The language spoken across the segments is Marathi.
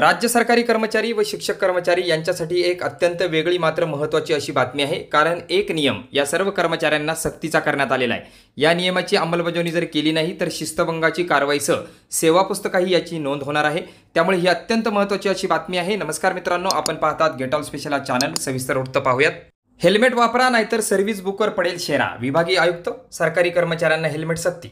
राज्य सरकारी कर्मचारी व शिक्षक कर्मचारी यांच्यासाठी एक अत्यंत वेगळी मात्र महत्त्वाची अशी बातमी आहे. कारण एक नियम या सर्व कर्मचाऱ्यांना सक्तीचा करण्यात आलेला आहे. या नियमाची अंमलबजावणी जर केली नाही तर शिस्तभंगाची कारवाईसह सेवा पुस्तकाही याची नोंद होणार आहे. त्यामुळे ही अत्यंत महत्त्वाची अशी बातमी आहे. नमस्कार मित्रांनो आपण पाहतात गेट ऑल स्पेशल हा चॅनल सविस्तर वृत्त पाहूयात. हेल्मेट वापरा नाहीतर सर्व्हिस बुकवर पडेल शेरा. विभागीय आयुक्त सरकारी कर्मचाऱ्यांना हेल्मेट सक्ती.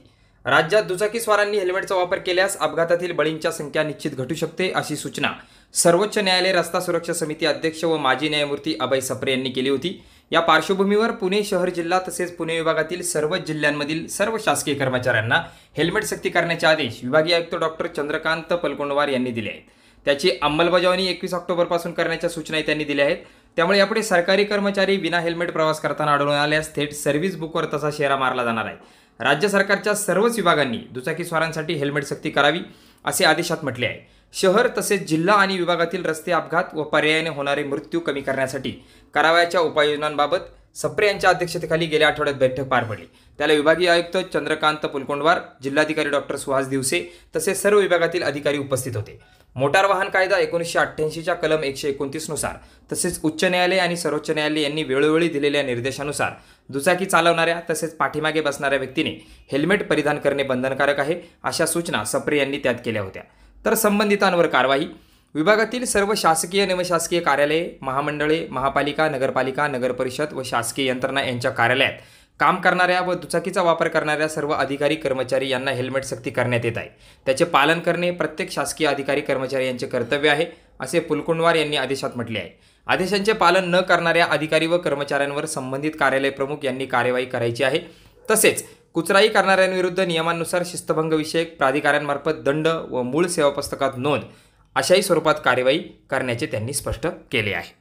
राज्यात दुचाकी स्वारांनी हेल्मेटचा वापर केल्यास अपघातातील बळींच्या संख्या निश्चित घटू शकते अशी सूचना सर्वोच्च न्यायालय रस्ता सुरक्षा समिती अध्यक्ष व माजी न्यायमूर्ती अभय सप्रे यांनी केली होती. या पार्श्वभूमीवर पुणे शहर जिल्हा तसेच पुणे विभागातील सर्वच जिल्ह्यांमधील सर्व शासकीय कर्मचाऱ्यांना हेल्मेट सक्ती करण्याचे आदेश विभागीय आयुक्त डॉक्टर चंद्रकांत पलकोंडवार यांनी दिले आहेत. त्याची अंमलबजावणी एकवीस ऑक्टोबरपासून करण्याच्या सूचनाही त्यांनी दिल्या आहेत. त्यामुळे यापुढे सरकारी कर्मचारी विना हेल्मेट प्रवास करताना आढळून आल्यास थेट सर्व्हिस बुकवर तसा शेरा मारला जाणार आहे. राज्य सरकारच्या सर्वच विभागांनी दुचाकी स्वारांसाठी हेल्मेट सक्ती करावी असे आदेशात म्हटले आहे. शहर तसेच जिल्हा आणि विभागातील रस्ते अपघात व पर्यायाने होणारे मृत्यू कमी करण्यासाठी करावयाच्या उपाययोजनांबाबत सप्रे यांच्या अध्यक्षतेखाली गेल्या आठवड्यात बैठक पार पडली. त्याला विभागीय आयुक्त चंद्रकांत पुलकोंडवार जिल्हाधिकारी डॉक्टर सुहास दिवसे तसेच सर्व विभागातील अधिकारी उपस्थित होते. मोटार वाहन कायदा एकोणीसशे अठ्ठ्याऐंशीच्या कलम एकशे एकोणतीसनुसार तसेच उच्च न्यायालय आणि सर्वोच्च न्यायालय यांनी वेळोवेळी दिलेल्या निर्देशानुसार दुचाकी चालवणाऱ्या तसेच पाठीमागे बसणाऱ्या व्यक्तीने हेल्मेट परिधान करणे बंधनकारक आहे अशा सूचना सप्रे यांनी त्यात केल्या होत्या. तर संबंधितांवर कारवाई विभागातील सर्व शासकीय निमशासकीय कार्यालये महामंडळे महापालिका नगरपालिका नगरपरिषद व शासकीय यंत्रणा यांच्या कार्यालयात काम करणाऱ्या व दुचाकीचा वापर करणाऱ्या सर्व अधिकारी कर्मचारी यांना हेल्मेट सक्ती करण्यात येत आहे. त्याचे पालन करणे प्रत्येक शासकीय अधिकारी कर्मचारी यांचे कर्तव्य आहे असे पुलकुंडवार यांनी आदेशात म्हटले आहे. आदेशांचे पालन न करणाऱ्या अधिकारी व कर्मचाऱ्यांवर संबंधित कार्यालय प्रमुख यांनी कार्यवाही करायची आहे. तसेच कुचराई करणाऱ्यांविरुद्ध नियमानुसार शिस्तभंगविषयक प्राधिकाऱ्यांमार्फत दंड व मूळ सेवा पुस्तकात नोंद अशाही स्वरूपात कार्यवाही करण्याचे त्यांनी स्पष्ट केले आहे.